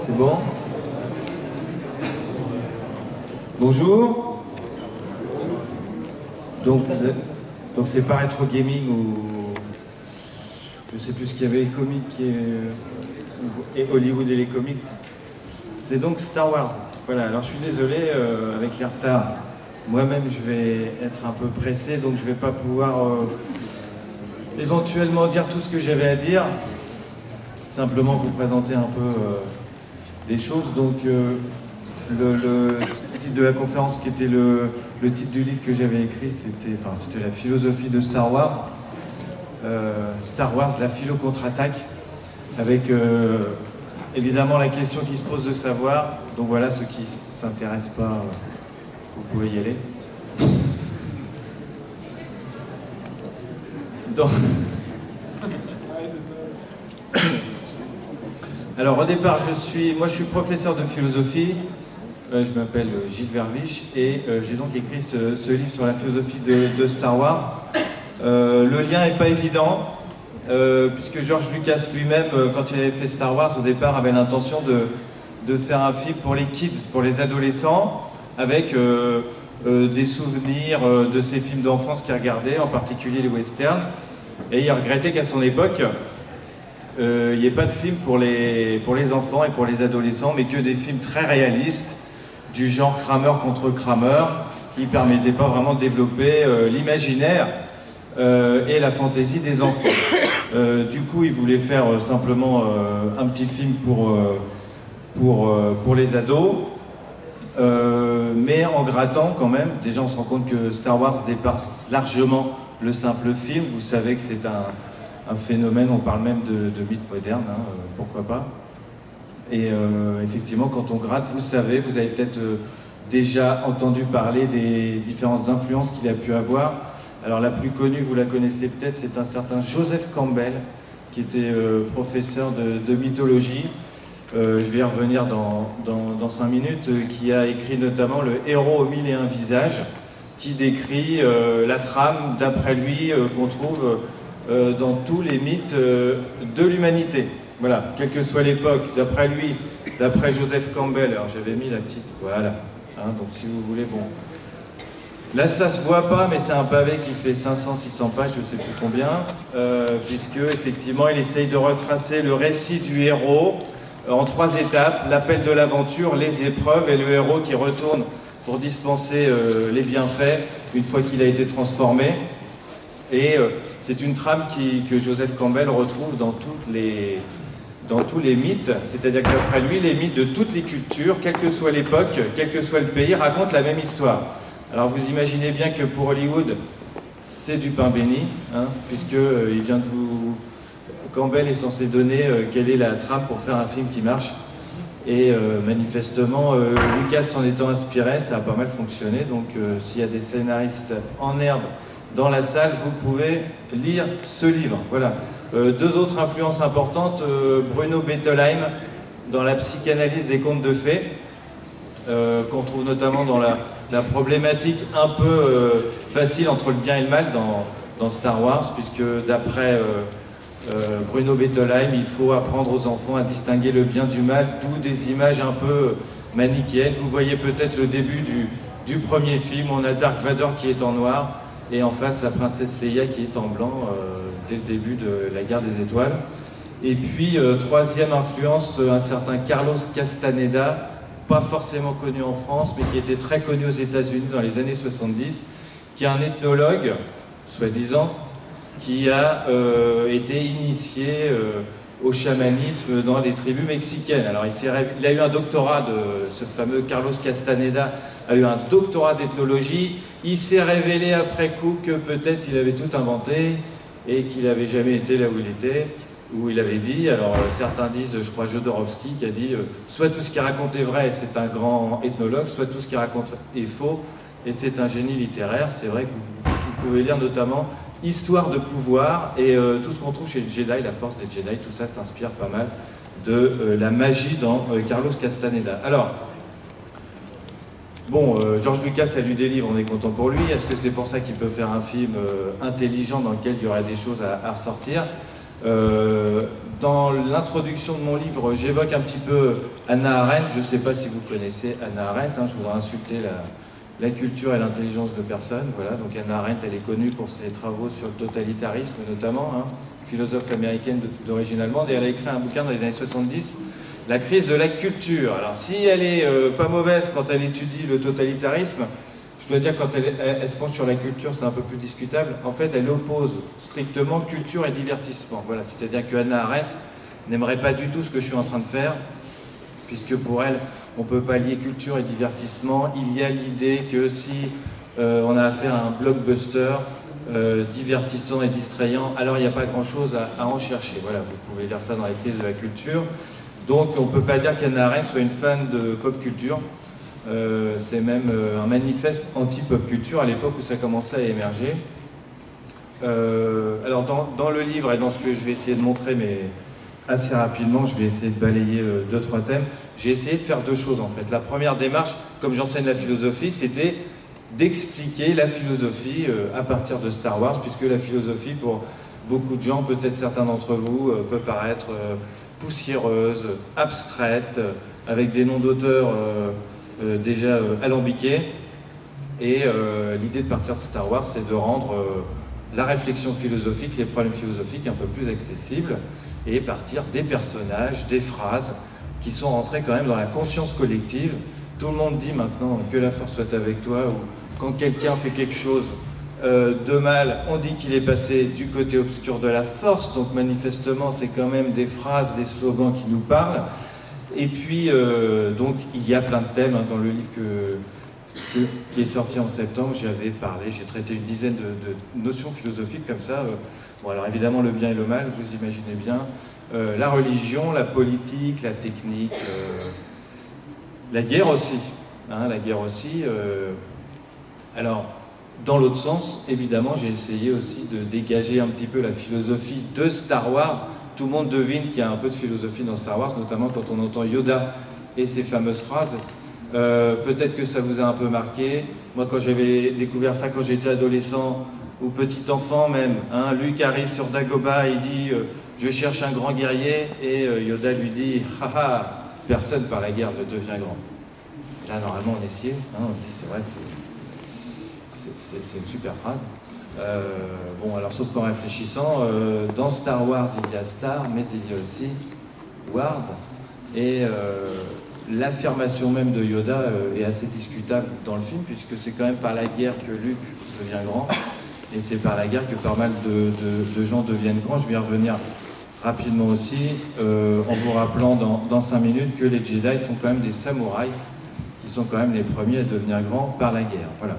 C'est bon Bonjour. Donc, vous donc c'est pas rétro gaming ou je sais plus ce qu'il y avait comics et, et Hollywood et les comics. C'est donc Star Wars. Voilà. Alors je suis désolé euh, avec les retards. Moi-même je vais être un peu pressé donc je vais pas pouvoir euh, éventuellement dire tout ce que j'avais à dire. Simplement vous présenter un peu euh, des choses. Donc le, titre de la conférence qui était le, titre du livre que j'avais écrit, c'était enfin, la philosophie de Star Wars. Star Wars, la philo contre-attaque, avec évidemment la question qui se pose de savoir. Donc voilà, ceux qui ne s'intéressent pas, euh, vous pouvez y aller. Alors au départ, je suis, moi je suis professeur de philosophie. Euh, je m'appelle Gilles Verviche et euh, j'ai donc écrit ce, livre sur la philosophie de, Star Wars. Euh, le lien n'est pas évident, euh, puisque George Lucas lui-même, euh, quand il avait fait Star Wars, au départ, avait l'intention de, faire un film pour les kids, pour les adolescents, avec euh, des souvenirs de ses films d'enfance qu'il regardait, en particulier les westerns. Et il regrettait qu'à son époque, il n'y ait pas de film pour les, enfants et pour les adolescents, mais que des films très réalistes, du genre Kramer contre Kramer, qui ne permettaient pas vraiment de développer l'imaginaire et la fantaisie des enfants. Euh, du coup, il voulait faire euh, simplement euh, un petit film pour, les ados, mais en grattant quand même. Déjà, on se rend compte que Star Wars dépasse largement le simple film. Vous savez que c'est un, phénomène, on parle même de, mythe moderne, hein, pourquoi pas. Et effectivement, quand on gratte, vous savez, vous avez peut-être déjà entendu parler des différentes influences qu'il a pu avoir. Alors la plus connue, vous la connaissez peut-être, c'est un certain Joseph Campbell, qui était euh, professeur de, mythologie. Euh, je vais y revenir dans, dans, cinq minutes, euh, qui a écrit notamment Le héros aux mille et un visages, qui décrit la trame, d'après lui, qu'on trouve dans tous les mythes de l'humanité. Voilà, quelle que soit l'époque, d'après lui, d'après Joseph Campbell, alors j'avais mis la petite, voilà, Hein, donc si vous voulez, bon. Là, ça se voit pas, mais c'est un pavé qui fait 500-600 pages, je sais plus combien, euh, puisque effectivement, il essaye de retracer le récit du héros euh, en trois étapes l'appel de l'aventure, les épreuves et le héros qui retourne pour dispenser euh, les bienfaits une fois qu'il a été transformé. Et euh, c'est une trame que Joseph Campbell retrouve dans dans tous les mythes, c'est-à-dire qu'après lui, les mythes de toutes les cultures, quelle que soit l'époque, quel que soit le pays, racontent la même histoire. Alors vous imaginez bien que pour Hollywood, c'est du pain béni, hein, puisque euh, il vient de vous... Campbell est censé donner euh, quelle est la trame pour faire un film qui marche. Et euh, manifestement, Lucas s'en étant inspiré, ça a pas mal fonctionné. Donc s'il y a des scénaristes en herbe dans la salle, vous pouvez lire ce livre. Voilà. Deux autres influences importantes, Bruno Bettelheim dans la psychanalyse des contes de fées, qu'on trouve notamment dans la, la problématique un peu euh, facile entre le bien et le mal dans, Star Wars, puisque d'après euh, euh, Bruno Bettelheim, il faut apprendre aux enfants à distinguer le bien du mal, d'où des images un peu manichéennes. Vous voyez peut-être le début du, premier film, on a Dark Vador qui est en noir, et en face la princesse Leia qui est en blanc dès le début de la guerre des étoiles. Et puis, troisième influence, un certain Carlos Castaneda, pas forcément connu en France, mais qui était très connu aux États-Unis dans les années 70, qui est un ethnologue, soi-disant, qui a euh, été initié euh, au chamanisme dans les tribus mexicaines. Alors, il, il a eu un doctorat de ce fameux Carlos Castaneda, a eu un doctorat d'ethnologie. Il s'est révélé après coup que peut-être il avait tout inventé et qu'il n'avait jamais été là où il était, où il avait dit. Alors, euh, certains disent, je crois, Jodorowsky, qui a dit euh, soit tout ce qu'il raconte est vrai c'est un grand ethnologue, soit tout ce qu'il raconte est faux et c'est un génie littéraire. C'est vrai que vous, pouvez lire notamment Histoire de pouvoir et euh, tout ce qu'on trouve chez les Jedi, la force des Jedi, tout ça s'inspire pas mal de euh, la magie dans euh, Carlos Castaneda. Alors, Bon, George Lucas a lu des livres, on est content pour lui. Est-ce que c'est pour ça qu'il peut faire un film intelligent dans lequel il y aurait des choses à, ressortir? Dans l'introduction de mon livre, j'évoque un petit peu Anna Arendt. Je ne sais pas si vous connaissez Anna Arendt, hein, je voudrais insulter la, culture et l'intelligence de personnes. Voilà, donc Anna Arendt, elle est connue pour ses travaux sur le totalitarisme notamment, hein, philosophe américaine d'origine allemande, elle a écrit un bouquin dans les années 70, La crise de la culture. Alors si elle est euh, pas mauvaise quand elle étudie le totalitarisme, je dois dire quand elle, se penche sur la culture, c'est un peu plus discutable. En fait, elle oppose strictement culture et divertissement. Voilà, c'est-à-dire que Anna Arendt n'aimerait pas du tout ce que je suis en train de faire, puisque pour elle, on peut pas lier culture et divertissement. Il y a l'idée que si euh, on a affaire à un blockbuster euh, divertissant et distrayant, alors il n'y a pas grand-chose à, en chercher. Voilà, vous pouvez lire ça dans les crises de la culture. Donc on ne peut pas dire qu'Anna Arendt soit une fan de pop culture. Euh, c'est même un manifeste anti-pop culture à l'époque où ça commençait à émerger. alors dans, le livre et dans ce que je vais essayer de montrer, mais assez rapidement, je vais essayer de balayer euh, deux, trois thèmes. J'ai essayé de faire deux choses en fait. La première démarche, comme j'enseigne la philosophie, c'était d'expliquer la philosophie euh, à partir de Star Wars, puisque la philosophie, pour beaucoup de gens, peut-être certains d'entre vous, euh, peut paraître poussiéreuse, abstraite, avec des noms d'auteurs déjà alambiqués. Et l'idée de partir de Star Wars, c'est de rendre la réflexion philosophique, les problèmes philosophiques un peu plus accessibles et partir des personnages, des phrases qui sont rentrées quand même dans la conscience collective. Tout le monde dit maintenant que la force soit avec toi, ou quand quelqu'un fait quelque chose euh, de mal, on dit qu'il est passé du côté obscur de la force, donc manifestement c'est quand même des phrases, des slogans qui nous parlent. Et puis, euh, donc, il y a plein de thèmes hein, dans le livre qui est sorti en septembre. J'avais parlé, j'ai traité une dizaine de, notions philosophiques comme ça. Euh, Bon, alors évidemment, le bien et le mal, vous imaginez bien. Euh, la religion, la politique, la technique, la guerre aussi. Hein, la guerre aussi. Alors, dans l'autre sens, évidemment, j'ai essayé aussi de dégager un petit peu la philosophie de Star Wars. Tout le monde devine qu'il y a un peu de philosophie dans Star Wars, notamment quand on entend Yoda et ses fameuses phrases. Peut-être que ça vous a un peu marqué. Moi, quand j'avais découvert ça quand j'étais adolescent, ou petit enfant même. Hein. Luc arrive sur Dagoba, il dit euh, Je cherche un grand guerrier, et euh, Yoda lui dit Haha, personne par la guerre ne devient grand. Là, normalement, on est hein, c'est une super phrase. Euh, bon, alors, sauf qu'en réfléchissant, dans Star Wars, il y a Star, mais il y a aussi Wars. Et l'affirmation même de Yoda est assez discutable dans le film, puisque c'est quand même par la guerre que Luke devient grand. Et c'est par la guerre que pas mal de, gens deviennent grands. Je vais y revenir rapidement aussi, euh, en vous rappelant dans, dans 5 minutes que les Jedi sont quand même des samouraïs, qui sont quand même les premiers à devenir grands par la guerre. Voilà.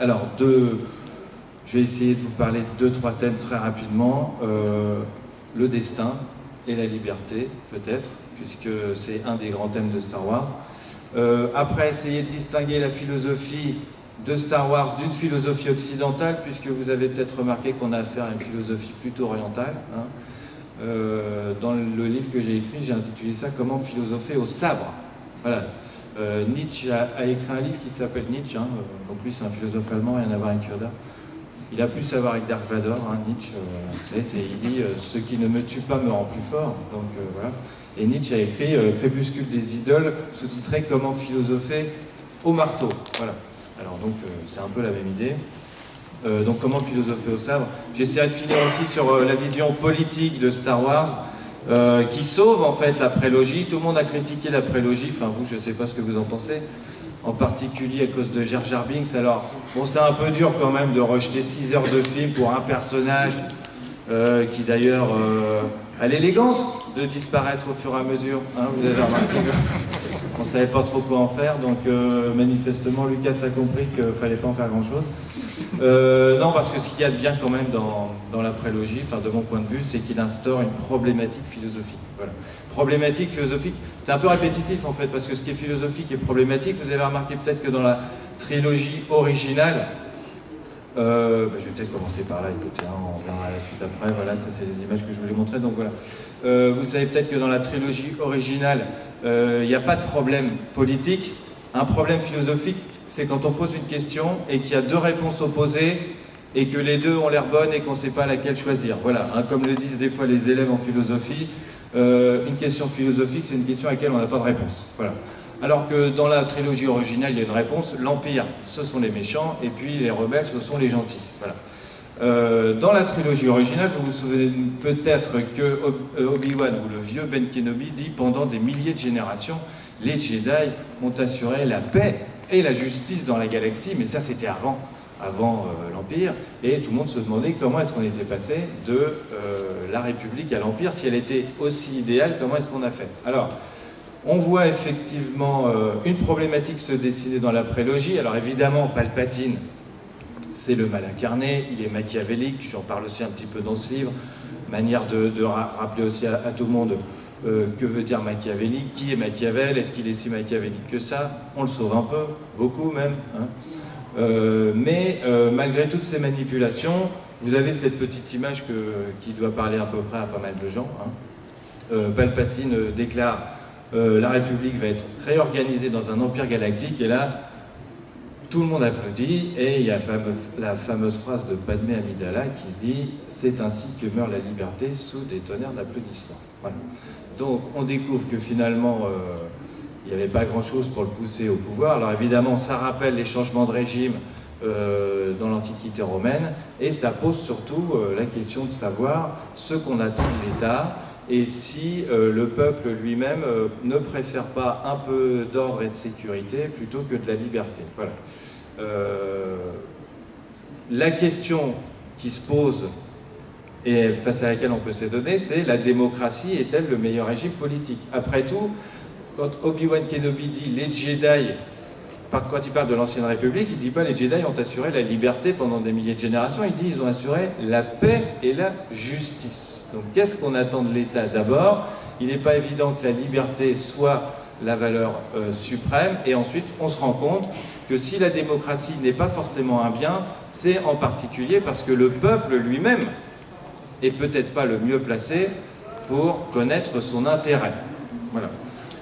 Alors, deux, je vais essayer de vous parler de deux, trois thèmes très rapidement. Euh, le destin et la liberté, peut-être, puisque c'est un des grands thèmes de Star Wars. Euh, après, essayer de distinguer la philosophie de Star Wars d'une philosophie occidentale, puisque vous avez peut-être remarqué qu'on a affaire à une philosophie plutôt orientale. Hein. Euh, dans le livre que j'ai écrit, j'ai intitulé ça Comment philosopher au sabre. Nietzsche a, écrit un livre qui s'appelle Nietzsche, hein. donc lui c'est un philosophe allemand, rien à voir avec Yoda. Il a plus à voir avec Dark Vador, hein, Nietzsche. Euh, il dit Ce qui ne me tue pas me rend plus fort. Donc voilà. Et Nietzsche a écrit Crépuscule des idoles, sous-titré Comment philosopher au marteau. Voilà. Alors donc euh, c'est un peu la même idée. Euh, donc comment philosopher au sabre J'essaierai de finir aussi sur euh, la vision politique de Star Wars, qui sauve en fait la prélogie. Tout le monde a critiqué la prélogie, enfin vous je ne sais pas ce que vous en pensez, en particulier à cause de Jar Jar Binks. Alors bon c'est un peu dur quand même de rejeter 6 heures de film pour un personnage qui d'ailleurs a l'élégance de disparaître au fur et à mesure. Hein, vous avez remarqué on ne savait pas trop quoi en faire, donc euh, manifestement Lucas a compris qu'il ne fallait pas en faire grand-chose. Euh, non, parce que ce qu'il y a de bien quand même dans, la prélogie, enfin de mon point de vue, c'est qu'il instaure une problématique philosophique. Voilà. Problématique philosophique, c'est un peu répétitif en fait, parce que ce qui est philosophique est problématique. Vous avez remarqué peut-être que dans la trilogie originale, euh, bah, je vais peut-être commencer par là, écoutez, hein, on verra la suite après, voilà, ça c'est les images que je voulais montrer, donc voilà. vous savez peut-être que dans la trilogie originale, il euh, n'y a pas de problème politique, Un problème philosophique, c'est quand on pose une question et qu'il y a deux réponses opposées et que les deux ont l'air bonnes et qu'on ne sait pas laquelle choisir. Voilà, hein, comme le disent des fois les élèves en philosophie, euh, une question philosophique, c'est une question à laquelle on n'a pas de réponse. Voilà. Alors que dans la trilogie originale, il y a une réponse, l'Empire, ce sont les méchants, et puis les rebelles, ce sont les gentils. Voilà. Euh, dans la trilogie originale, vous vous souvenez peut-être que euh, Obi-Wan ou le vieux Ben Kenobi dit pendant des milliers de générations, les Jedi ont assuré la paix et la justice dans la galaxie, mais ça c'était avant, avant euh, l'Empire, et tout le monde se demandait comment est-ce qu'on était passé de la République à l'Empire, si elle était aussi idéale, comment est-ce qu'on a fait? Alors, on voit effectivement une problématique se dessiner dans la prélogie, alors évidemment Palpatine, c'est le mal incarné, il est machiavélique, j'en parle aussi un petit peu dans ce livre, manière de, rappeler aussi à, tout le monde euh, que veut dire machiavélique, qui est Machiavel, est-ce qu'il est si machiavélique que ça? On le sauve un peu, beaucoup même. Hein. Euh, mais euh, malgré toutes ces manipulations, vous avez cette petite image qui doit parler à peu près à pas mal de gens. Hein. Palpatine déclare la République va être réorganisée dans un empire galactique, et là, tout le monde applaudit et il y a la fameuse phrase de Padmé Amidala qui dit « C'est ainsi que meurt la liberté sous des tonnerres d'applaudissements Donc on découvre que finalement euh, il n'y avait pas grand-chose pour le pousser au pouvoir. Alors évidemment ça rappelle les changements de régime euh, dans l'Antiquité romaine et ça pose surtout euh, la question de savoir ce qu'on attend de l'État et si le peuple lui-même ne préfère pas un peu d'ordre et de sécurité plutôt que de la liberté. Voilà. Euh, la question qui se pose et face à laquelle on peut s'étonner, c'est la démocratie est-elle le meilleur régime politique? Après tout, quand Obi-Wan Kenobi dit les Jedi, quand il parle de l'ancienne République, il ne dit pas les Jedi ont assuré la liberté pendant des milliers de générations, il dit ils ont assuré la paix et la justice. Donc qu'est-ce qu'on attend de l'État D'abord, il n'est pas évident que la liberté soit la valeur euh, suprême, et ensuite on se rend compte que si la démocratie n'est pas forcément un bien, c'est en particulier parce que le peuple lui-même est peut-être pas le mieux placé pour connaître son intérêt. Voilà.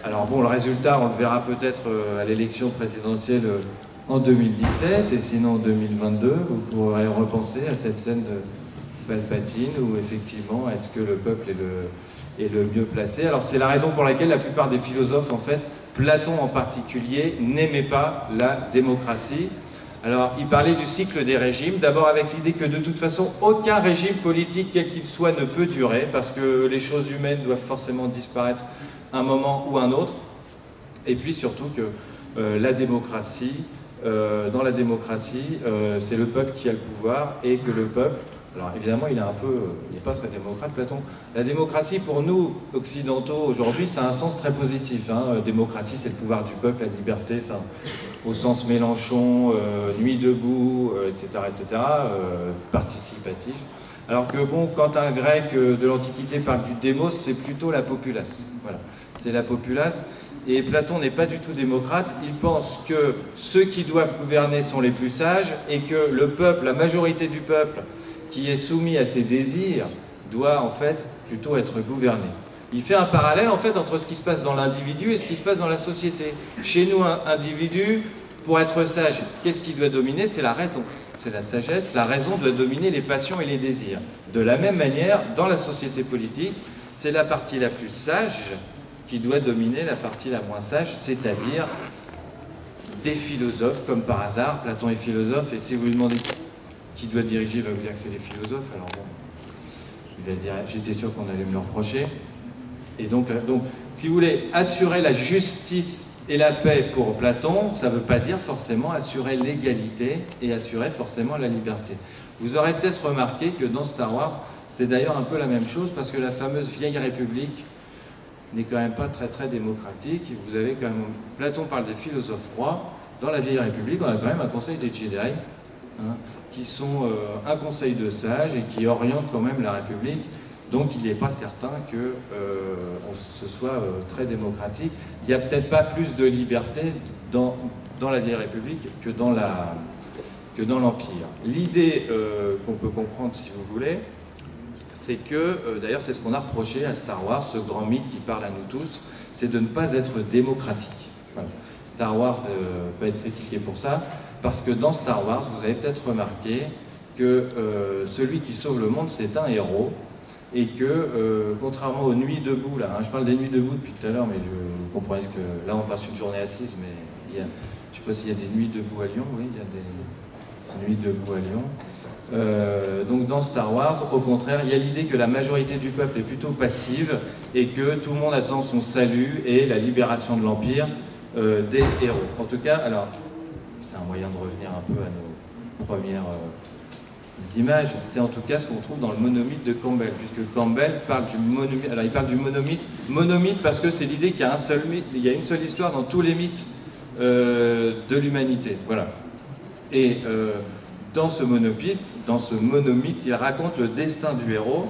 Alors bon, le résultat, on le verra peut-être euh, à l'élection présidentielle euh, en 2017, et sinon en 2022, vous pourrez repenser à cette scène de Palpatine, où effectivement, est-ce que le peuple est le, est le mieux placé? Alors c'est la raison pour laquelle la plupart des philosophes, en fait, Platon en particulier n'aimait pas la démocratie. Alors, il parlait du cycle des régimes, d'abord avec l'idée que de toute façon, aucun régime politique, quel qu'il soit, ne peut durer, parce que les choses humaines doivent forcément disparaître un moment ou un autre. Et puis surtout que euh, la démocratie, euh, dans la démocratie, euh, c'est le peuple qui a le pouvoir, et que le peuple alors évidemment, il est un peu, il n'est pas très démocrate, Platon. La démocratie, pour nous occidentaux aujourd'hui, ça a un sens très positif. Hein. Démocratie, c'est le pouvoir du peuple, la liberté, au sens Mélenchon, nuit debout, etc., etc., participatif. Alors que bon, quand un grec de l'Antiquité parle du démos, c'est plutôt la populace. Voilà, c'est la populace. Et Platon n'est pas du tout démocrate, il pense que ceux qui doivent gouverner sont les plus sages et que le peuple, la majorité du peuple, qui est soumis à ses désirs doit en fait plutôt être gouverné. Il fait un parallèle en fait entre ce qui se passe dans l'individu et ce qui se passe dans la société. Chez nous, un individu, pour être sage, qu'est-ce qui doit dominer? C'est la raison, c'est la sagesse. La raison doit dominer les passions et les désirs. De la même manière, dans la société politique, c'est la partie la plus sage qui doit dominer la partie la moins sage, c'est-à-dire des philosophes, comme par hasard, Platon est philosophe, et si vous lui demandez qui doit diriger va vous dire que c'est des philosophes. Alors bon, il j'étais sûr qu'on allait me le reprocher. Et donc, euh, donc, si vous voulez assurer la justice et la paix pour Platon, ça ne veut pas dire forcément assurer l'égalité et assurer forcément la liberté. Vous aurez peut-être remarqué que dans Star Wars, c'est d'ailleurs un peu la même chose parce que la fameuse vieille république n'est quand même pas très très démocratique. Vous avez quand même, Platon parle des philosophes rois. Dans la vieille république, on a quand même un conseil des Jedi. Hein qui sont euh, un conseil de sages et qui orientent quand même la République. Donc il n'est pas certain que euh, ce soit euh, très démocratique. Il n'y a peut-être pas plus de liberté dans, dans la vieille République que dans que dans l'Empire. L'idée qu'on peut comprendre, si vous voulez, c'est que, d'ailleurs c'est ce qu'on a reproché à Star Wars, ce grand mythe qui parle à nous tous, c'est de ne pas être démocratique. Star Wars peut être critiqué pour ça, parce que dans Star Wars, vous avez peut-être remarqué que celui qui sauve le monde, c'est un héros, et que, contrairement aux nuits debout, là, hein, je parle des nuits debout depuis tout à l'heure, mais je, vous comprenez que là on passe une journée assise, mais il y a, je ne sais pas s'il y a des nuits debout à Lyon, oui, il y a des nuits debout à Lyon. Euh, donc dans Star Wars, au contraire, il y a l'idée que la majorité du peuple est plutôt passive et que tout le monde attend son salut et la libération de l'Empire euh, des héros. En tout cas, alors, c'est un moyen de revenir un peu à nos premières euh, images, c'est en tout cas ce qu'on trouve dans le monomythe de Campbell, puisque Campbell parle du monomythe, alors il parle du monomythe, monomythe parce que c'est l'idée qu'il y a un seul il y a une seule histoire dans tous les mythes de l'humanité. Voilà. Et dans ce monomythe, dans ce monomythe, il raconte le destin du héros.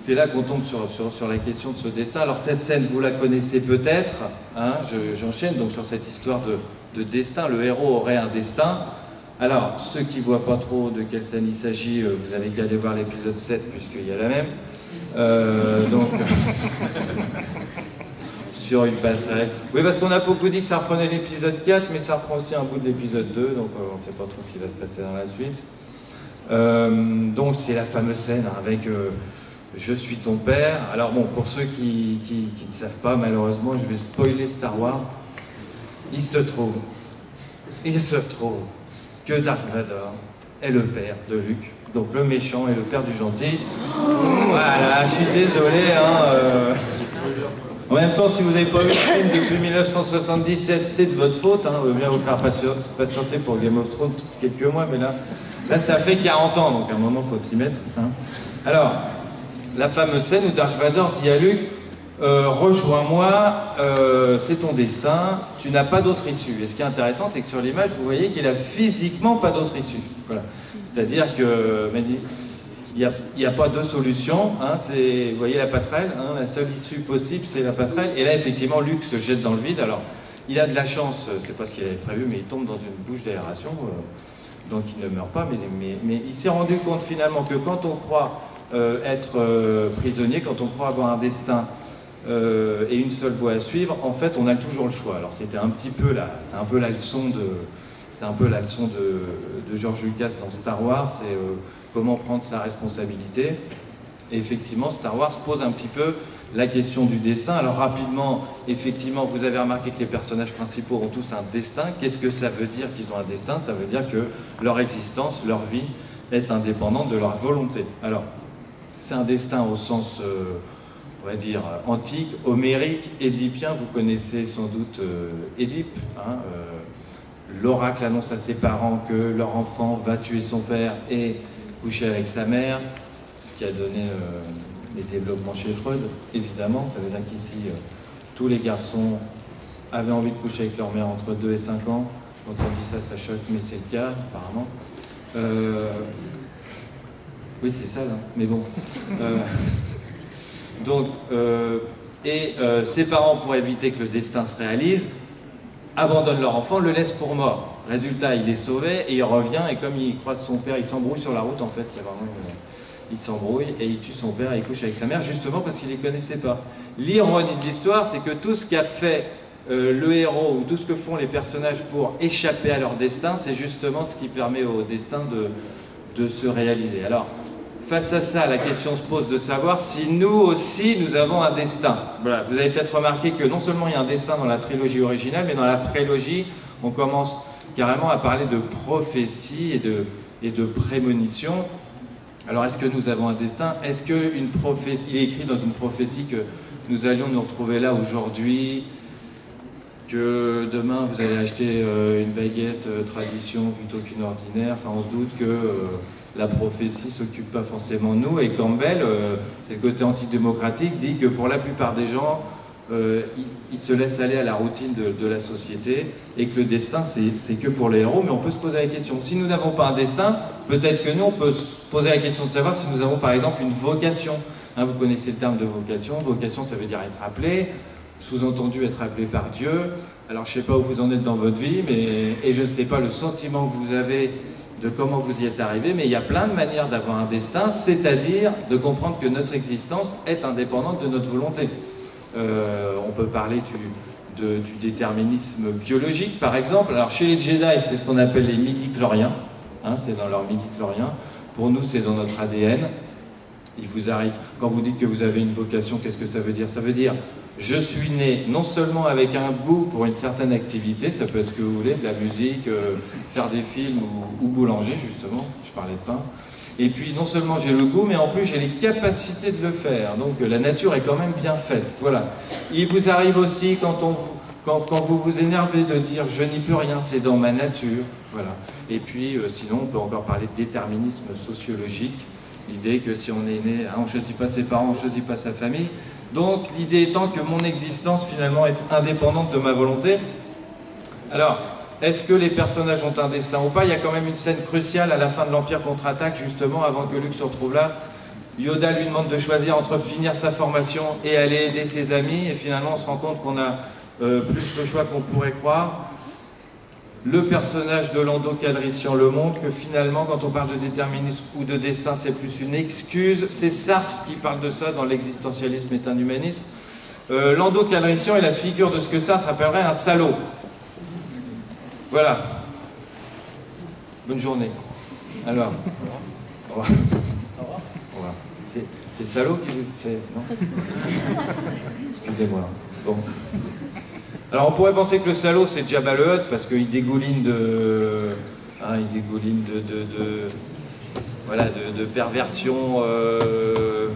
C'est là qu'on tombe sur, sur, la question de ce destin. Alors cette scène, vous la connaissez peut-être, hein, j'enchaîne donc sur cette histoire de, destin. Le héros aurait un destin. Alors, ceux qui ne voient pas trop de quelle scène il s'agit, euh, vous avez qu'à aller voir l'épisode 7 puisqu'il y a la même. Euh, donc, sur une passerelle. Oui, parce qu'on a beaucoup dit que ça reprenait l'épisode 4, mais ça reprend aussi un bout de l'épisode 2, donc euh, on ne sait pas trop ce qui va se passer dans la suite. Euh, donc c'est la fameuse scène avec euh, Je suis ton père. Alors bon, pour ceux qui, ne savent pas, malheureusement, je vais spoiler Star Wars. Il se trouve, il se trouve que Dark Vador est le père de Luke. Donc le méchant est le père du gentil. Voilà, je suis désolé. Hein, en même temps, si vous n'avez pas vu le film depuis 1977, c'est de votre faute. Hein. On veut bien vous faire patienter pour Game of Thrones quelques mois, mais là, là ça fait 40 ans, donc à un moment, il faut s'y mettre. Hein. Alors, la fameuse scène où Dark Vador dit à Luke euh, Rejoins-moi, euh, c'est ton destin, tu n'as pas d'autre issue. Et ce qui est intéressant, c'est que sur l'image, vous voyez qu'il a physiquement pas d'autre issue. Voilà. C'est-à-dire que il n'y a, pas deux solutions. Hein, vous voyez la passerelle, hein, la seule issue possible, c'est la passerelle. Et là, effectivement, Luc se jette dans le vide. Alors, il a de la chance, c'est pas ce qu'il avait prévu, mais il tombe dans une bouche d'aération. Euh, donc, il ne meurt pas. Mais, il s'est rendu compte finalement que quand on croit euh, être euh, prisonnier, quand on croit avoir un destin et une seule voie à suivre, en fait, on a toujours le choix. Alors, c'était un petit peu là, c'est un peu la leçon de. C'est un peu la leçon de, de George Lucas dans Star Wars, c'est comment prendre sa responsabilité. Et effectivement, Star Wars pose un petit peu la question du destin. Alors rapidement, effectivement, vous avez remarqué que les personnages principaux ont tous un destin. Qu'est-ce que ça veut dire qu'ils ont un destin? Ça veut dire que leur existence, leur vie est indépendante de leur volonté. Alors, c'est un destin au sens, euh, on va dire, antique, homérique, édipien. Vous connaissez sans doute euh, Édipe. Hein, euh, L'oracle annonce à ses parents que leur enfant va tuer son père et coucher avec sa mère, ce qui a donné les développements chez Freud, évidemment. Ça veut dire qu'ici, euh, tous les garçons avaient envie de coucher avec leur mère entre 2 et 5 ans. Quand on dit ça, ça choque, mais c'est le cas, apparemment. Euh, oui, c'est ça, là. mais bon. donc, et ses parents, pour éviter que le destin se réalise, abandonnent leur enfant, le laissent pour mort. Résultat, il est sauvé et il revient et comme il croise son père, il s'embrouille sur la route en fait. Il s'embrouille et il tue son père et il couche avec sa mère justement parce qu'il ne les connaissait pas. L'ironie de l'histoire, c'est que tout ce qu'a fait euh, le héros ou tout ce que font les personnages pour échapper à leur destin, c'est justement ce qui permet au destin de, de se réaliser. Alors, face à ça, la question se pose de savoir si nous aussi nous avons un destin. Vous avez peut-être remarqué que non seulement il y a un destin dans la trilogie originale, mais dans la prélogie, on commence carrément à parler de prophétie et de, et de prémonition. Alors est-ce que nous avons un destin? Est-ce qu'il est écrit dans une prophétie que nous allions nous retrouver là aujourd'hui que demain vous allez acheter euh, une baguette euh, tradition plutôt qu'une ordinaire? Enfin, on se doute que euh, la prophétie s'occupe pas forcément de nous. Et Campbell, c'est le côté antidémocratique, dit que pour la plupart des gens, euh, il, se laisse aller à la routine de, la société et que le destin, c'est que pour les héros. Mais on peut se poser la question, si nous n'avons pas un destin, peut-être que nous, on peut se poser la question de savoir si nous avons par exemple une vocation. Hein, vous connaissez le terme de vocation. Vocation, ça veut dire être appelé, sous-entendu être appelé par Dieu. Alors je ne sais pas où vous en êtes dans votre vie, mais, et je ne sais pas le sentiment que vous avez de comment vous y êtes arrivé, mais il y a plein de manières d'avoir un destin, c'est-à-dire de comprendre que notre existence est indépendante de notre volonté. Euh, on peut parler du déterminisme biologique, par exemple. Alors chez les Jedi, c'est ce qu'on appelle les midi-chloriens. Hein, c'est dans leur midi-chloriens. Pour nous, c'est dans notre ADN. Il vous arrive, quand vous dites que vous avez une vocation, qu'est-ce que ça veut dire? Ça veut dire, je suis né non seulement avec un goût pour une certaine activité, ça peut être ce que vous voulez, de la musique, euh, faire des films ou, boulanger, justement, je parlais de pain. Et puis, non seulement j'ai le goût, mais en plus j'ai les capacités de le faire. Donc, la nature est quand même bien faite. Voilà. Il vous arrive aussi, quand, on, quand, quand vous vous énervez, de dire je n'y peux rien, c'est dans ma nature. Voilà. Et puis, euh, sinon, on peut encore parler de déterminisme sociologique. L'idée que si on est né, hein, on ne choisit pas ses parents, on ne choisit pas sa famille. Donc, l'idée étant que mon existence, finalement, est indépendante de ma volonté. Alors, est-ce que les personnages ont un destin ou pas? Il y a quand même une scène cruciale à la fin de l'Empire contre-attaque, justement, avant que Luke se retrouve là. Yoda lui demande de choisir entre finir sa formation et aller aider ses amis, et finalement on se rend compte qu'on a euh, plus de choix qu'on pourrait croire. Le personnage de Lando Calrissian le montre que finalement, quand on parle de déterminisme ou de destin, c'est plus une excuse. C'est Sartre qui parle de ça dans l'existentialisme est un humanisme. Euh, Lando Calrissian est la figure de ce que Sartre appellerait un salaud. Voilà. Bonne journée. Alors, au revoir. C'est salaud qui vous... Non Excusez-moi. Bon. Alors on pourrait penser que le salaud c'est Jabba le parce qu'il dégouline de... Hein, il dégouline de... de, de voilà, de, de perversion... Euh,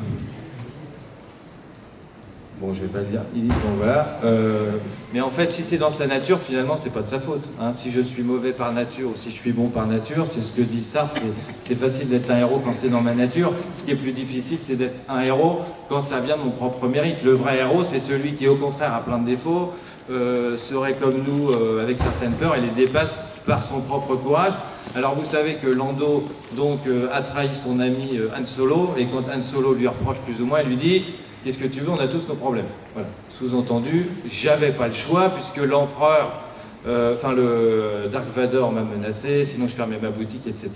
Bon, je vais pas dire. Il dit, bon voilà. Euh, mais en fait, si c'est dans sa nature, finalement, c'est pas de sa faute. Hein. Si je suis mauvais par nature ou si je suis bon par nature, c'est ce que dit Sartre, c'est facile d'être un héros quand c'est dans ma nature. Ce qui est plus difficile, c'est d'être un héros quand ça vient de mon propre mérite. Le vrai héros, c'est celui qui, au contraire, a plein de défauts, euh, serait comme nous, euh, avec certaines peurs, et les dépasse par son propre courage. Alors vous savez que Lando donc a trahi son ami Han Solo, et quand Han Solo lui reproche plus ou moins, il lui dit Qu'est-ce que tu veux On a tous nos problèmes. Voilà. Sous-entendu, j'avais pas le choix puisque l'empereur, euh, enfin le Dark Vador m'a menacé, sinon je fermais ma boutique, etc.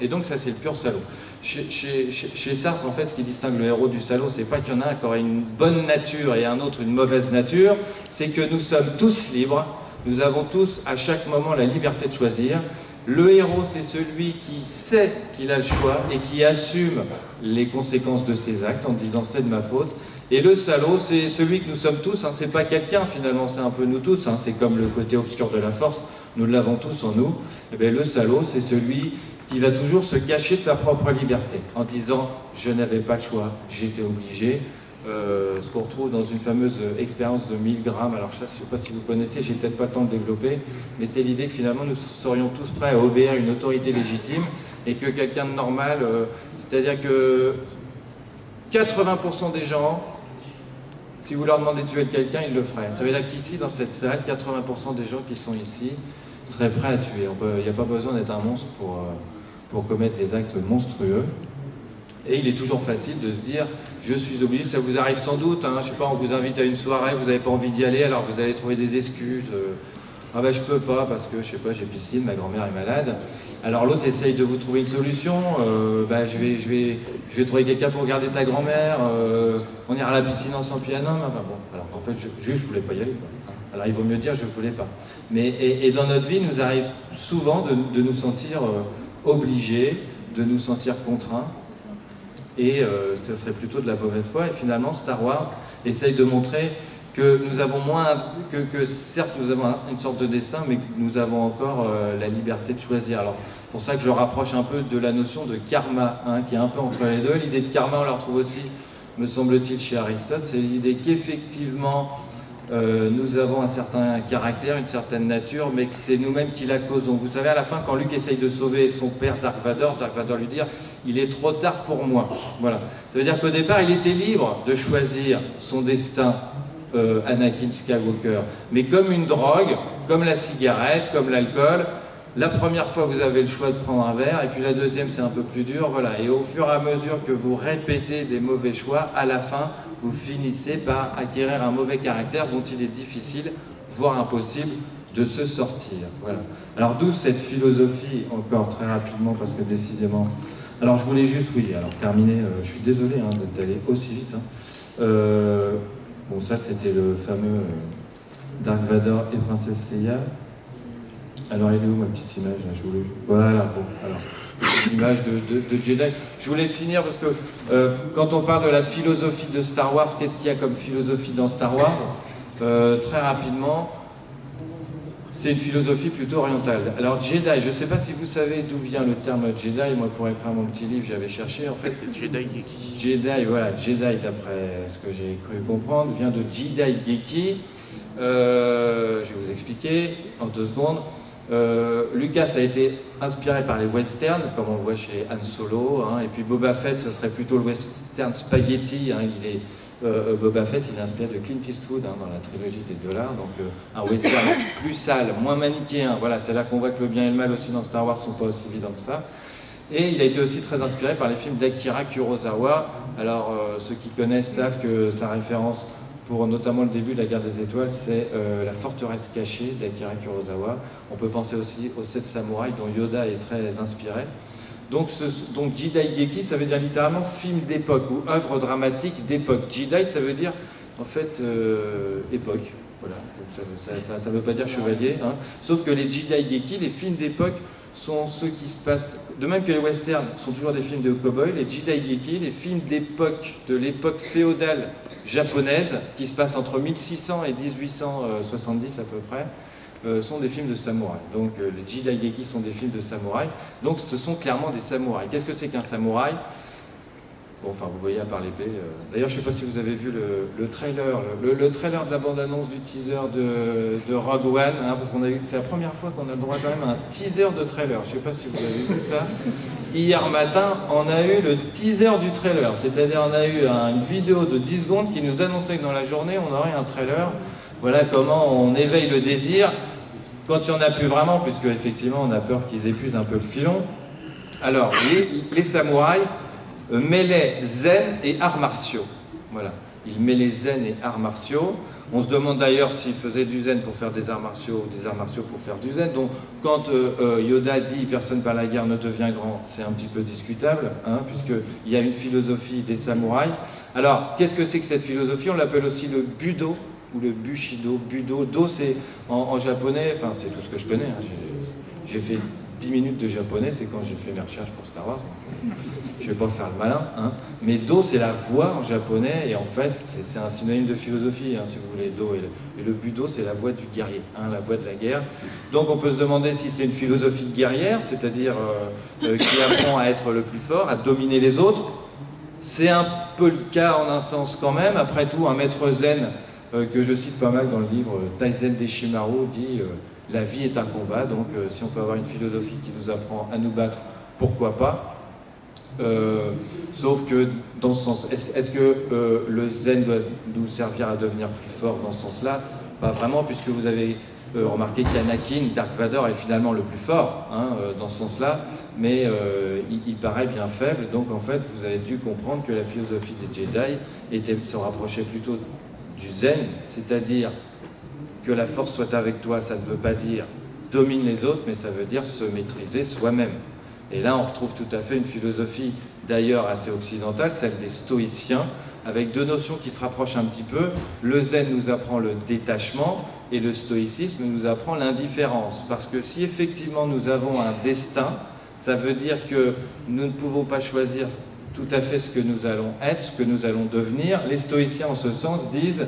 Et donc ça c'est le pur salaud. Chez, Sartre, en fait, ce qui distingue le héros du salaud, c'est pas qu'il y en a un qui aurait une bonne nature et un autre une mauvaise nature, c'est que nous sommes tous libres, nous avons tous à chaque moment la liberté de choisir, le héros, c'est celui qui sait qu'il a le choix et qui assume les conséquences de ses actes en disant c'est de ma faute. Et le salaud, c'est celui que nous sommes tous. Hein. C'est pas quelqu'un finalement, c'est un peu nous tous. Hein. C'est comme le côté obscur de la force. Nous l'avons tous en nous. Et eh le salaud, c'est celui qui va toujours se cacher sa propre liberté en disant je n'avais pas le choix, j'étais obligé. Euh, ce qu'on retrouve dans une fameuse expérience de 1000 grammes. Alors je ne sais pas si vous connaissez, j'ai peut-être pas le temps de développer, mais c'est l'idée que finalement nous serions tous prêts à obéir à une autorité légitime et que quelqu'un de normal, euh, c'est-à-dire que 80% des gens, si vous leur demandez de tuer quelqu'un, ils le feraient. Ça veut dire qu'ici, dans cette salle, 80% des gens qui sont ici seraient prêts à tuer. Il n'y a pas besoin d'être un monstre pour, euh, pour commettre des actes monstrueux. Et il est toujours facile de se dire, je suis obligé, ça vous arrive sans doute, hein, je sais pas, on vous invite à une soirée, vous n'avez pas envie d'y aller, alors vous allez trouver des excuses. Euh, ah ben je peux pas parce que je sais pas, j'ai piscine, ma grand-mère est malade. Alors l'autre essaye de vous trouver une solution, euh, bah, je, vais, je, vais, je vais trouver quelqu'un pour garder ta grand-mère, euh, on ira à la piscine ensemble, puis enfin bon, alors en fait, juste je voulais pas y aller. Alors il vaut mieux dire je voulais pas. Mais, et, dans notre vie, il nous arrive souvent de, de nous sentir obligés, de nous sentir contraints et euh, ce serait plutôt de la mauvaise foi. Et finalement, Star Wars essaye de montrer que nous avons moins, que, certes nous avons une sorte de destin, mais que nous avons encore euh, la liberté de choisir. Alors, pour ça que je rapproche un peu de la notion de karma, hein, qui est un peu entre les deux. L'idée de karma, on la retrouve aussi, me semble-t-il, chez Aristote. C'est l'idée qu'effectivement, euh, nous avons un certain caractère, une certaine nature, mais que c'est nous-mêmes qui la causons. Vous savez, à la fin, quand Luke essaye de sauver son père Dark Vador, Dark Vador lui dit il est trop tard pour moi. Voilà. Ça veut dire qu'au départ, il était libre de choisir son destin, euh, Anakin Skywalker. Mais comme une drogue, comme la cigarette, comme l'alcool, la première fois, vous avez le choix de prendre un verre, et puis la deuxième, c'est un peu plus dur. Voilà. Et au fur et à mesure que vous répétez des mauvais choix, à la fin, vous finissez par acquérir un mauvais caractère dont il est difficile, voire impossible, de se sortir. Voilà. Alors d'où cette philosophie, encore très rapidement, parce que décidément, alors je voulais juste, oui, alors terminer, euh, je suis désolé hein, d'aller aussi vite. Hein. Euh, bon, ça c'était le fameux, Dark Vador et Princesse Leia. Alors, il est où ma petite image Je voulais... Voilà, bon, alors, petite image de, Jedi. Je voulais finir parce que euh, quand on parle de la philosophie de Star Wars, qu'est-ce qu'il y a comme philosophie dans Star Wars? Euh, Très rapidement, c'est une philosophie plutôt orientale. Alors Jedi, je ne sais pas si vous savez d'où vient le terme Jedi. Moi, pour écrire mon petit livre, j'avais cherché. En fait, Jedi Geki. Jedi, voilà, Jedi, d'après ce que j'ai cru comprendre, vient de Jedi Geki. Euh, je vais vous expliquer en deux secondes. Euh, Lucas a été inspiré par les westerns, comme on le voit chez Han Solo, hein, et puis Boba Fett, ça serait plutôt le western spaghetti. Hein, il est, euh, Boba Fett, il est inspiré de Clint Eastwood hein, dans la trilogie des dollars, donc un western plus sale, moins manichéen. Voilà, c'est là qu'on voit que le bien et le mal aussi dans Star Wars sont pas aussi évidents que ça. Et il a été aussi très inspiré par les films d'Akira Kurosawa. Alors, ceux qui connaissent savent que sa référence pour notamment le début de la guerre des étoiles, c'est euh, la forteresse cachée d'Akira Kurosawa. On peut penser aussi aux sept samouraïs dont Yoda est très inspiré. Donc, Jidai Geki, ça veut dire littéralement film d'époque ou œuvre dramatique d'époque. Jidai, ça veut dire en fait euh, époque. Voilà. ça ne veut pas dire chevalier. Hein. Sauf que les Jidai Geki, les films d'époque, sont ceux qui se passent, de même que les westerns sont toujours des films de cow-boy, les Jidai Geki, les films d'époque, de l'époque féodale japonaise, qui se passe entre 1600 et 1870 à peu près, euh, sont des films de samouraï. Donc euh, les Jidaigeki sont des films de samouraï. Donc ce sont clairement des samouraïs. Qu'est-ce que c'est qu'un samouraï? Bon, enfin, vous voyez à part l'épée. Euh. D'ailleurs, je ne sais pas si vous avez vu le, trailer, le, trailer de la bande-annonce du teaser de, de Rogue One, hein, parce qu'on a c'est la première fois qu'on a le droit quand même à un teaser de trailer. Je ne sais pas si vous avez vu ça. Hier matin, on a eu le teaser du trailer, c'est-à-dire on a eu une vidéo de 10 secondes qui nous annonçait que dans la journée, on aurait un trailer. Voilà comment on éveille le désir quand il n'y en a plus vraiment, puisque effectivement on a peur qu'ils épuisent un peu le filon. Alors, les samouraïs, euh, mêlait zen et arts martiaux. Voilà. Il mêlait zen et arts martiaux. On se demande d'ailleurs s'il faisait du zen pour faire des arts martiaux ou des arts martiaux pour faire du zen. Donc quand euh, euh, Yoda dit « personne par la guerre ne devient grand », c'est un petit peu discutable, hein, puisqu'il y a une philosophie des samouraïs. Alors, qu'est-ce que c'est que cette philosophie? On l'appelle aussi le Budo, ou le Bushido. Budo, Do c'est en, japonais, enfin c'est tout ce que je connais. Hein. J'ai fait 10 minutes de japonais, c'est quand j'ai fait mes recherches pour Star Wars. Je vais pas faire le malin, hein. mais Do c'est la voix en japonais, et en fait c'est un synonyme de philosophie, hein, si vous voulez, Do. Et le, et Budo c'est la voix du guerrier, hein, la voix de la guerre. Donc on peut se demander si c'est une philosophie guerrière, c'est-à-dire euh, euh, qui apprend à être le plus fort, à dominer les autres. C'est un peu le cas en un sens quand même. Après tout, un maître zen, que je cite pas mal dans le livre Taizen Deshimaru, dit la vie est un combat, donc euh, si on peut avoir une philosophie qui nous apprend à nous battre, pourquoi pas. Euh, Sauf que dans ce sens, est-ce que euh, le zen doit nous servir à devenir plus fort dans ce sens-là? Pas vraiment, puisque vous avez remarqué qu'Anakin, Dark Vador est finalement le plus fort hein, dans ce sens-là, mais il, paraît bien faible. Donc en fait, vous avez dû comprendre que la philosophie des Jedi était, se rapprochait plutôt du zen, c'est-à-dire que la force soit avec toi, ça ne veut pas dire domine les autres, mais ça veut dire se maîtriser soi-même. Et là, on retrouve tout à fait une philosophie d'ailleurs assez occidentale, celle des stoïciens, avec deux notions qui se rapprochent un petit peu. Le zen nous apprend le détachement et le stoïcisme nous apprend l'indifférence. Parce que si effectivement nous avons un destin, ça veut dire que nous ne pouvons pas choisir tout à fait ce que nous allons être, ce que nous allons devenir. Les stoïciens, en ce sens, disent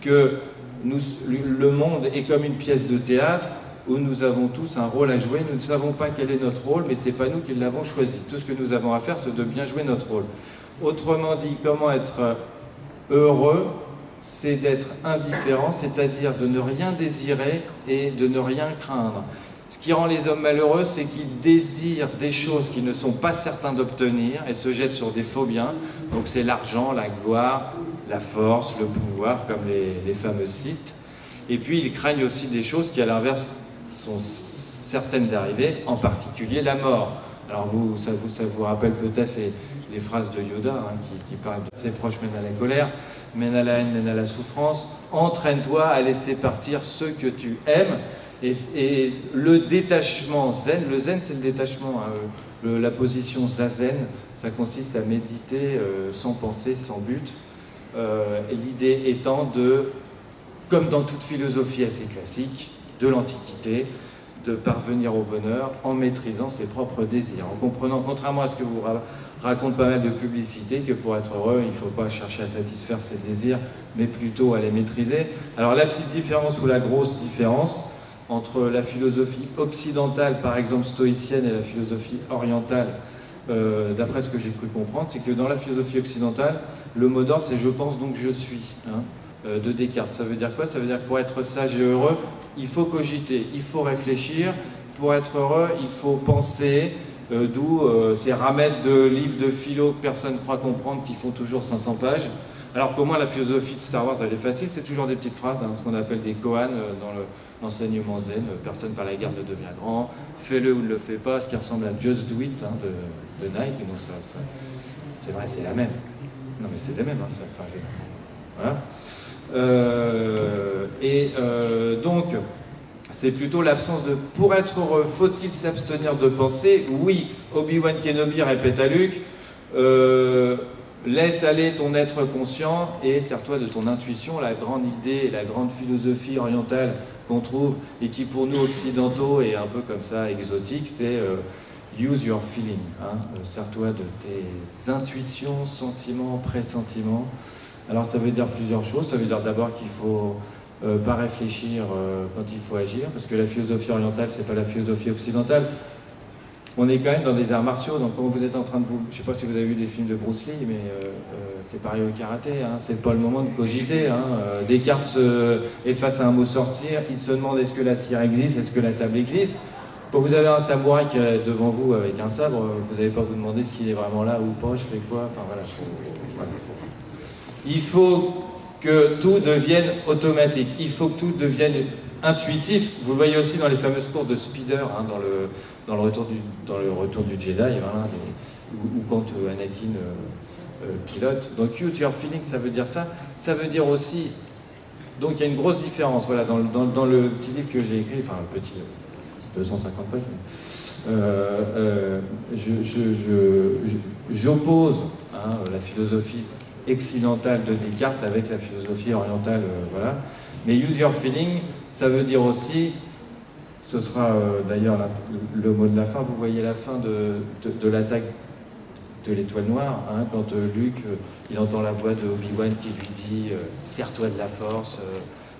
que le monde est comme une pièce de théâtre où nous avons tous un rôle à jouer. Nous ne savons pas quel est notre rôle, mais ce n'est pas nous qui l'avons choisi. Tout ce que nous avons à faire, c'est de bien jouer notre rôle. Autrement dit, comment être heureux c'est d'être indifférent, c'est-à-dire de ne rien désirer et de ne rien craindre. Ce qui rend les hommes malheureux, c'est qu'ils désirent des choses qu'ils ne sont pas certains d'obtenir et se jettent sur des faux biens. Donc c'est l'argent, la gloire, la force, le pouvoir, comme les, fameux sites. Et puis ils craignent aussi des choses qui, à l'inverse, sont certaines d'arriver, en particulier la mort. Alors ça vous, rappelle peut-être les, phrases de Yoda hein, qui, parlent de ses proches mènent à la colère, mènent à la haine, mènent à la souffrance. Entraîne-toi à laisser partir ceux que tu aimes. Et, le détachement zen, le zen c'est le détachement, hein, la position zazen, ça consiste à méditer euh, sans penser, sans but. Euh, l'idée étant de comme dans toute philosophie assez classique de l'Antiquité, de parvenir au bonheur en maîtrisant ses propres désirs, en comprenant, contrairement à ce que vous raconte pas mal de publicités, que pour être heureux, il ne faut pas chercher à satisfaire ses désirs, mais plutôt à les maîtriser. Alors la petite différence ou la grosse différence entre la philosophie occidentale, par exemple stoïcienne, et la philosophie orientale, euh, d'après ce que j'ai cru comprendre, c'est que dans la philosophie occidentale, le mot d'ordre, c'est je pense donc je suis, hein, euh, de Descartes. Ça veut dire quoi? Ça veut dire que pour être sage et heureux, il faut cogiter, il faut réfléchir. Pour être heureux, il faut penser, euh, d'où ces ramettes de livres de philo que personne ne croit comprendre, qui font toujours 500 pages. Alors qu'au moins la philosophie de Star Wars, elle est facile, c'est toujours des petites phrases, hein, ce qu'on appelle des koans dans l'enseignement zen, personne par la garde ne devient grand, fais-le ou ne le fais pas, ce qui ressemble à Just Do It hein, de, Nike, c'est vrai, c'est la même. Non mais c'est la même, hein, enfin, voilà. Euh, et euh, donc, c'est plutôt l'absence de pour être heureux, faut-il s'abstenir de penser? Oui, Obi-Wan Kenobi répète à Luke euh, laisse aller ton être conscient et sers-toi de ton intuition, la grande idée, la grande philosophie orientale qu'on trouve et qui pour nous occidentaux est un peu comme ça exotique, c'est use your feeling. Hein, sers-toi de tes intuitions, sentiments, pressentiments. Alors ça veut dire plusieurs choses. Ça veut dire d'abord qu'il faut euh, pas réfléchir euh, quand il faut agir, parce que la philosophie orientale, c'est pas la philosophie occidentale. On est quand même dans des arts martiaux, donc quand vous êtes en train de vous... Je sais pas si vous avez vu des films de Bruce Lee, mais euh, c'est pareil au karaté, hein, c'est pas le moment de cogiter. Hein. Descartes se... est face à un mot sortir, il se demande est-ce que la cire existe, est-ce que la table existe? Quand vous avez un samouraï qui est devant vous avec un sabre, vous n'allez pas vous demander s'il est vraiment là ou pas, je fais quoi, enfin voilà. Il faut que tout devienne automatique. Il faut que tout devienne intuitif. Vous le voyez aussi dans les fameuses courses de speeder, hein, dans, le, dans, le retour du, dans le retour du Jedi, ou, quand euh, Anakin euh, euh, pilote. Donc use your feeling, ça veut dire ça. Ça veut dire aussi... Donc il y a une grosse différence. Voilà, dans, dans, le petit livre que j'ai écrit, enfin le petit, 250 pages, j'oppose hein, la philosophie occidentale de Descartes avec la philosophie orientale, euh, voilà. Mais use your feeling, ça veut dire aussi, ce sera euh, d'ailleurs le mot de la fin, vous voyez la fin de, l'attaque de l'étoile noire, hein, quand euh, Luke, il entend la voix de Obi-Wan qui lui dit Serre-toi de la force »,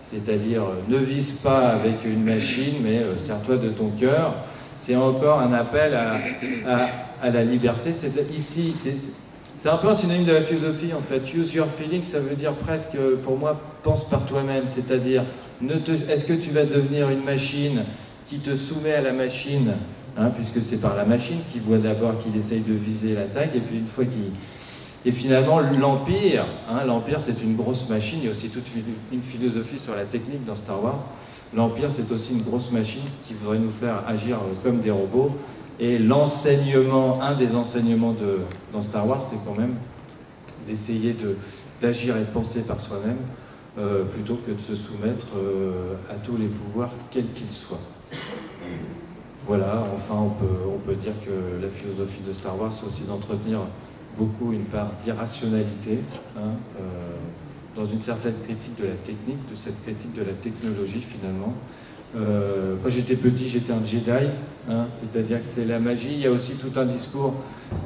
c'est-à-dire ne vise pas avec une machine, mais serre-toi de ton cœur. C'est encore un appel à, à, à la liberté. Ici, c'est c'est un peu un synonyme de la philosophie en fait. Use your feeling, ça veut dire presque, pour moi, pense par toi-même. C'est-à-dire, est-ce que tu vas devenir une machine qui te soumet à la machine, hein, puisque c'est par la machine qu'il voit d'abord qu'il essaye de viser l'attaque, et puis une fois qu'il... Et finalement, l'Empire, hein, l'Empire c'est une grosse machine, il y a aussi toute une philosophie sur la technique dans Star Wars. L'Empire c'est aussi une grosse machine qui voudrait nous faire agir comme des robots. Et l'enseignement, un des enseignements de, dans Star Wars, c'est quand même d'essayer d'agir et de penser par soi-même euh, plutôt que de se soumettre euh, à tous les pouvoirs, quels qu'ils soient. Voilà, enfin on peut, on peut dire que la philosophie de Star Wars, c'est aussi d'entretenir beaucoup une part d'irrationalité, hein, euh, dans une certaine critique de la technique, de cette critique de la technologie finalement, euh, quand j'étais petit, j'étais un Jedi, hein, c'est-à-dire que c'est la magie. Il y a aussi tout un discours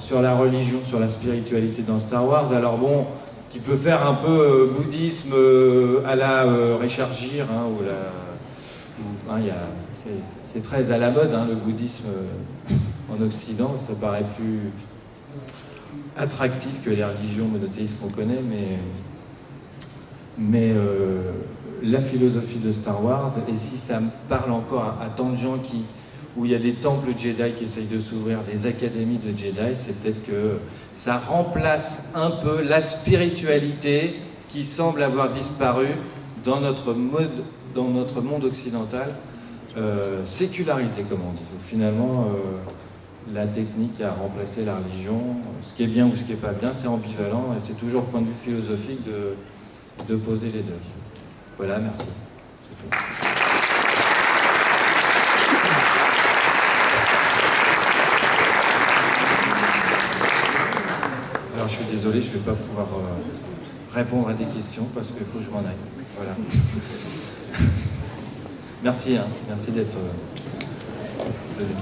sur la religion, sur la spiritualité dans Star Wars. Alors bon, qui peut faire un peu euh, bouddhisme euh, à la Richard Gere, hein, hein, c'est très à la mode, hein, le bouddhisme en Occident. Ça paraît plus attractif que les religions monothéistes qu'on connaît, mais, mais la philosophie de Star Wars, et si ça parle encore à, tant de gens qui, où il y a des temples Jedi qui essayent de s'ouvrir, des académies de Jedi, c'est peut-être que ça remplace un peu la spiritualité qui semble avoir disparu dans notre, mode, dans notre monde occidental, euh, sécularisé, comme on dit. finalement, euh, la technique a remplacé la religion. Ce qui est bien ou ce qui n'est pas bien, c'est ambivalent, et c'est toujours le point de vue philosophique de, de poser les deux. Voilà, merci. Alors je suis désolé, je ne vais pas pouvoir euh, répondre à des questions parce qu'il faut que je m'en aille. Voilà. merci, hein. merci d'être venu.